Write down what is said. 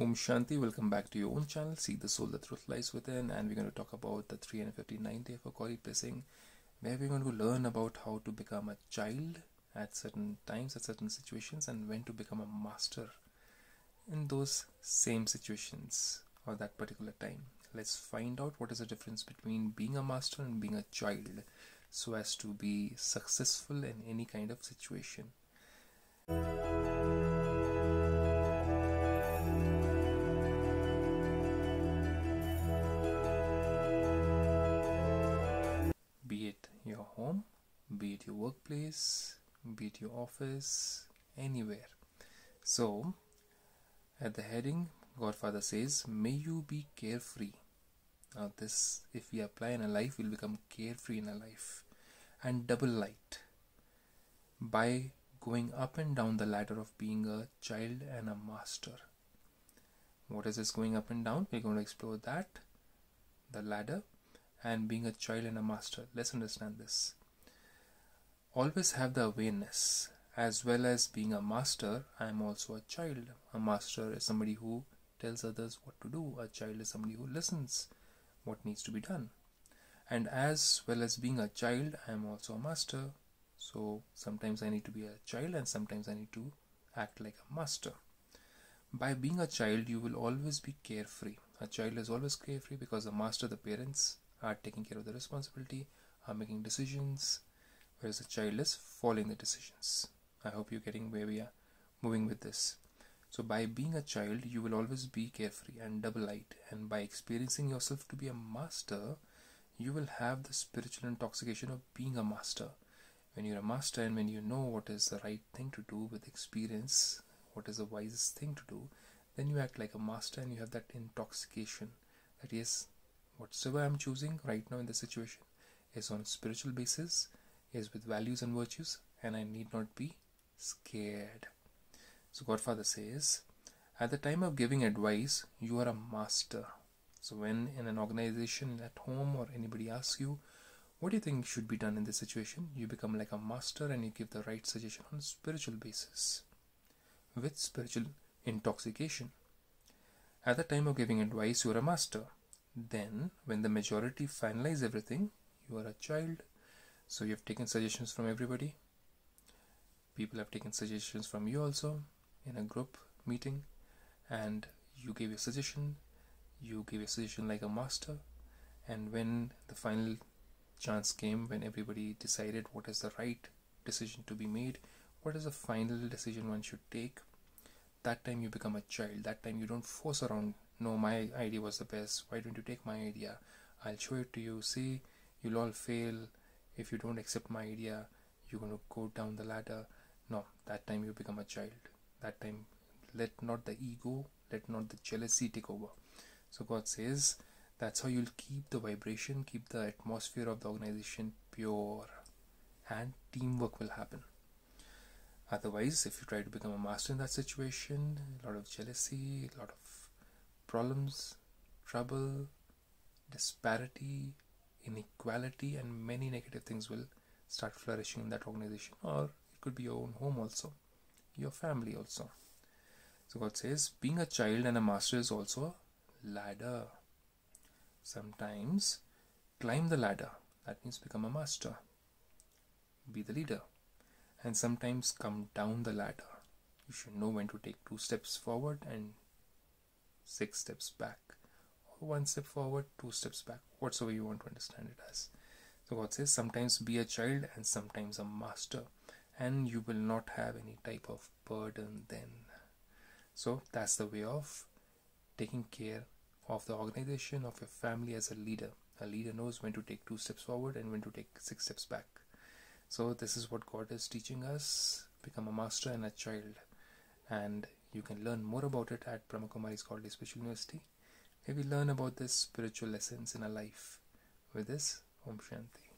Om Shanti, welcome back to your own channel, Seek the Soul, the Truth Lies Within, and we're going to talk about the 359th day of Gauri Blessing, where we're going to learn about how to become a child at certain times, at certain situations, and when to become a master in those same situations or that particular time. Let's find out what is the difference between being a master and being a child so as to be successful in any kind of situation. It your workplace, be it your office, anywhere. So, at the heading, Godfather says, May you be carefree. Now, this, if we apply in a life, we'll become carefree in a life and double light by going up and down the ladder of being a child and a master. What is this going up and down? We're going to explore that, the ladder, and being a child and a master. Let's understand this. Always have the awareness as well as being a master, I am also a child. A master is somebody who tells others what to do, a child is somebody who listens what needs to be done. And as well as being a child, I am also a master. So sometimes I need to be a child and sometimes I need to act like a master. By being a child, you will always be carefree. A child is always carefree because the master, the parents, are taking care of the responsibility, are making decisions, whereas a child is following the decisions. I hope you're getting where we are moving with this. So, by being a child, you will always be carefree and double light, and by experiencing yourself to be a master, you will have the spiritual intoxication of being a master. When you're a master and when you know what is the right thing to do with experience, what is the wisest thing to do, then you act like a master and you have that intoxication. That yes, whatsoever I'm choosing right now in the situation is on a spiritual basis, is with values and virtues, and I need not be scared. So, Godfather says, at the time of giving advice, you are a master. So, when in an organization, at home, or anybody asks you, what do you think should be done in this situation? You become like a master and you give the right suggestion on a spiritual basis with spiritual intoxication. At the time of giving advice, you are a master. Then, when the majority finalize everything, you are a child. So, you have taken suggestions from everybody. People have taken suggestions from you also in a group meeting. And you gave a suggestion. You gave a suggestion like a master. And when the final chance came when everybody decided what is the right decision to be made what is the final decision one should take that time you become a child. That time you don't force around no my idea was the best. Why don't you take my idea? I'll show it to you. See you'll all fail if you don't accept my idea you're going to go down the ladder no, that time you become a child. That time, let not the ego, let not the jealousy take over. So God says that's how you'll keep the vibration, keep the atmosphere of the organization pure, and teamwork will happen. Otherwise, if you try to become a master in that situation, a lot of jealousy, a lot of problems, trouble, disparity, inequality, and many negative things will start flourishing in that organization or it could be your own home also, your family also. So God says, being a child and a master is also a ladder. Sometimes climb the ladder, that means become a master, be the leader, and sometimes come down the ladder. You should know when to take two steps forward and six steps back, or one step forward, two steps back, whatsoever you want to understand it as. So God says, sometimes be a child and sometimes a master and you will not have any type of burden then. So that's the way of taking care of the organization of your family as a leader. A leader knows when to take two steps forward and when to take six steps back. So this is what god is teaching us. Become a master and a child. And you can learn more about it at brahmakumari's godly spiritual university where we learn about this spiritual lessons in our life. With this om shanti